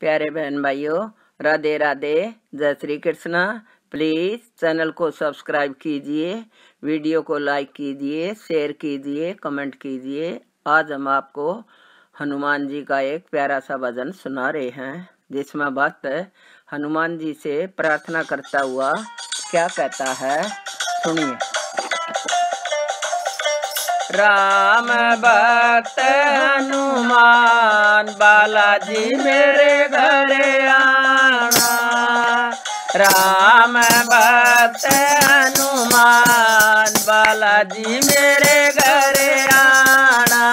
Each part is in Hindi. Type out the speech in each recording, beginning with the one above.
प्यारे बहन भाइयों, राधे राधे, जय श्री कृष्णा। प्लीज़ चैनल को सब्सक्राइब कीजिए वीडियो को लाइक कीजिए शेयर कीजिए कमेंट कीजिए। आज हम आपको हनुमान जी का एक प्यारा सा भजन सुना रहे हैं, जिसमें भक्त हनुमान जी से प्रार्थना करता हुआ क्या कहता है, सुनिए। राम भक्त हनुमान बालाजी मेरे घर आना। राम भक्त हनुमान बालाजी मेरे घर आना।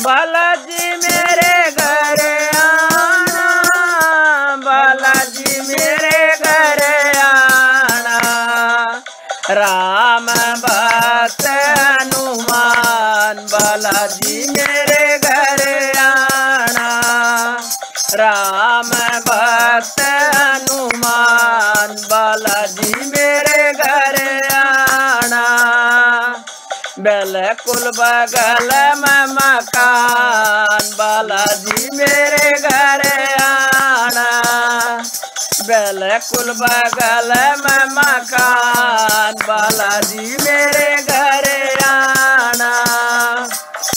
बालाजी मेरे घर आना। बालाजी मेरे घर आना। राम भक्त बालाजी मेरे घर आना। राम भक्त हनुमान बालाजी मेरे घर आना। बिल्कुल बगल में मकान बालाजी मेरे घर आना। बिल्कुल बगल में मकान बालाजी मेरे घर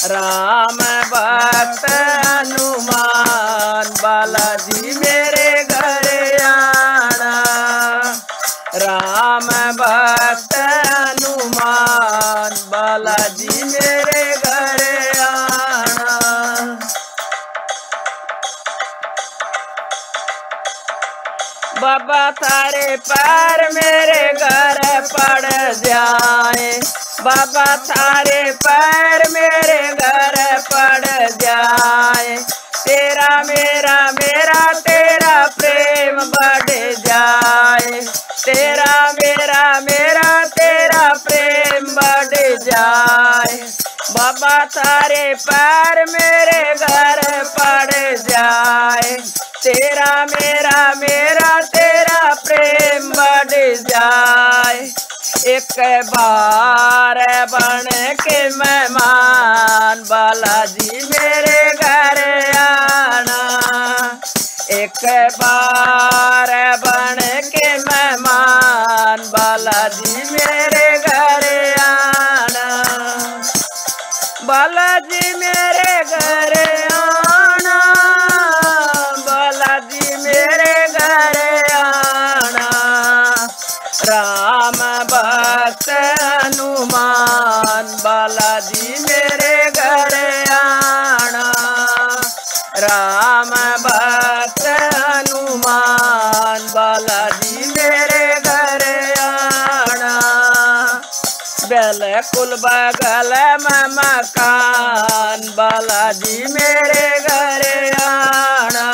राम भक्त हनुमान बालाजी मेरे घर आना। राम भक्त हनुमान बालाजी मेरे घर आना। बाबा थारे पैर मेरे घर पड़ जाए। बाबा थारे पैर मेरे घर पड़ जाए। तेरा मेरा मेरा तेरा प्रेम बढ़ जाए। तेरा मेरा मेरा तेरा प्रेम बढ़ जाए। बाबा थारे पैर मेरे घर पड़ जाए। तेरा मेरा मेरा तेरा प्रेम बढ़ जाए। एक बार बन के मेहमान बालाजी मेरे घर आना। एक बार बन के मेहमान बालाजी मेरे घर आना। बालाजी मेरे घर आना। राम भक्त हनुमान बालाजी मेरे घर आना। बिल्कुल बगल मकान, बालाजी मेरे घर आना।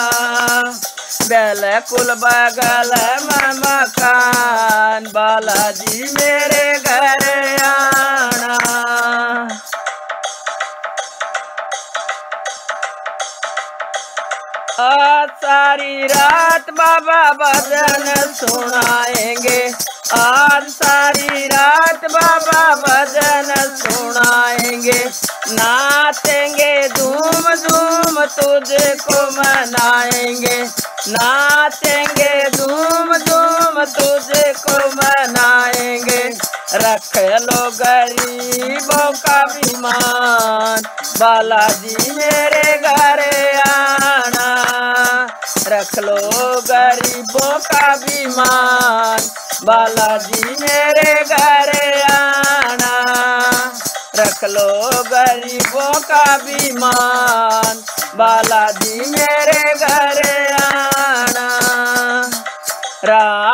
बिल्कुल बगल में मकान, बालाजी मेरे घर आना। आज सारी रात बाबा भजन सुनाएँगे। आज सारी रात बाबा भजन सुनाएँगे। नाचेंगे धूम धूम तुझको मनाएँगे। नाचेंगे धूम धूम तुझको मनाएँगे। रख लो गरीबों का विमान बालाजी मेरे घर रख लो गरीबों का विमान बालाजी मेरे घर आना। रख लो गरीबों का विमान बालाजी मेरे घर आना। राम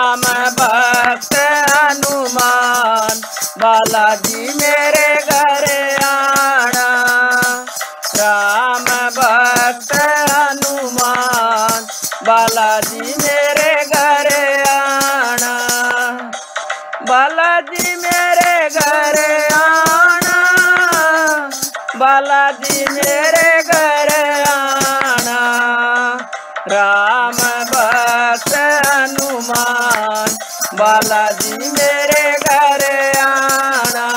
बालाजी मेरे घर आना। बालाजी मेरे घर आना। बालाजी मेरे घर आना। राम भक्त हनुमान, बालाजी मेरे घर आना।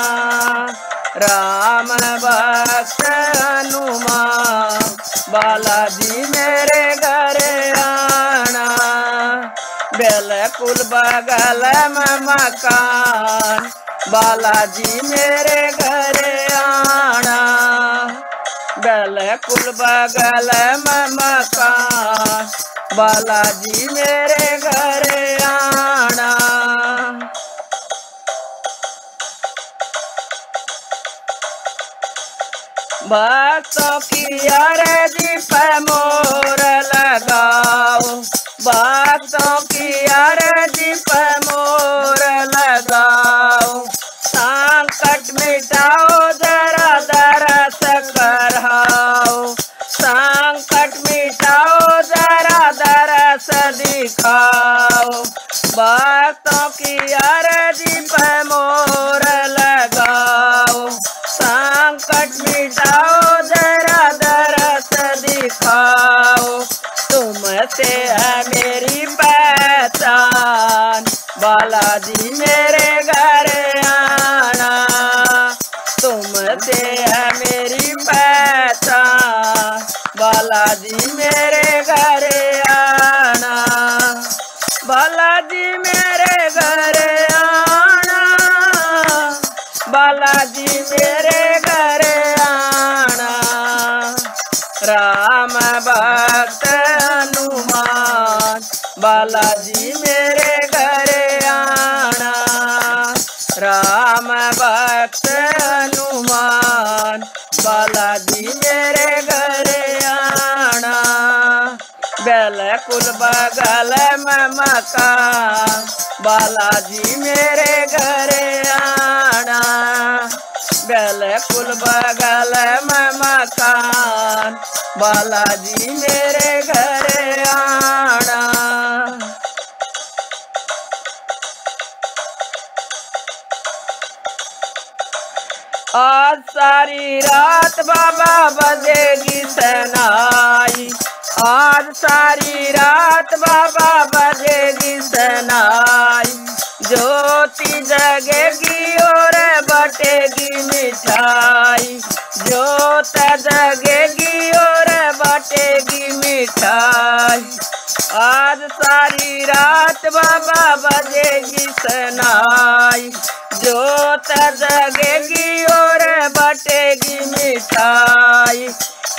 राम भक्त हनुमान, बालाजी मेरे बिल्कुल बगल में मकान। बालाजी मेरे घरे आना। बिल्कुल बगल में मकान। बालाजी मेरे घरे आना। भक्तों की अरजी पे मोर लगाओ। बातों की अरजी तुमसे है मेरी पहचान। बालाजी मेरे घर आना। तुमसे है मेरी पहचान। बालाजी मेरे घर आना। बालाजी मेरे घर आना। बालाजी मेरे बालाजी मेरे घर आना। राम भक्त हनुमान, बालाजी मेरे घर आना। बिल्कुल बगल में मकान, बालाजी मेरे घर आना। बिल्कुल बगल में मकान, बालाजी मेरे घर आना। आज सारी रात बाबा बजेगी सनाई। आज सारी रात बाबा बजेगी सनाई। ज्योति जगेगी और बटेगी मिठाई। ज्योत जगेगी और बटेगी मिठाई। आज सारी रात बाबा बजेगी सनाई। ज्योत जगेगी और बटेगी मिठाई।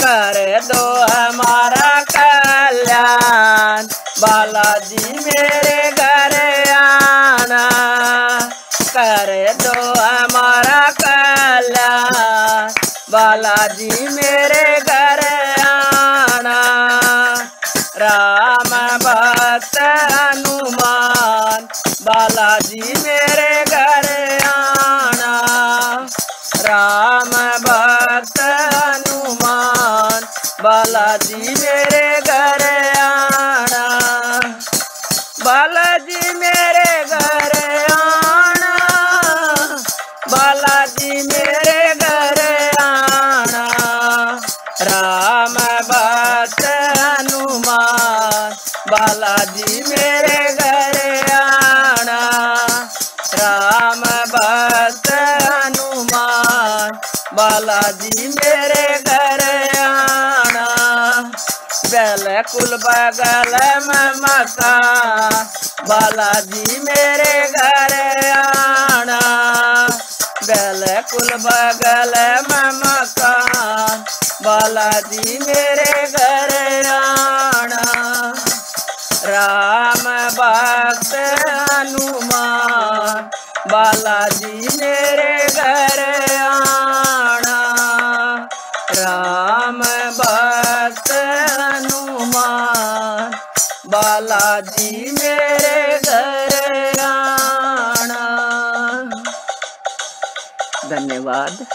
कर दो हमारा कल्याण। बालाजी मेरे घर आना। कर दो हमारा कल्याण। बालाजी मेरे घर राम भक्त हनुमान, बालाजी मेरे घर आना। राम भक्त हनुमान, बालाजी मेरे घर आना। बालाजी मेरे घर आना, बालाजी मेरे बालाजी मेरे घर आना। बिल्कुल बगल में मकान बालाजी मेरे घर आना। बिल्कुल बगल में मकान बालाजी मेरे घर आना। राम भक्त हनुमान। बालाजी मेरे घर बालाजी मेरे घर आना। धन्यवाद।